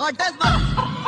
Like that's not.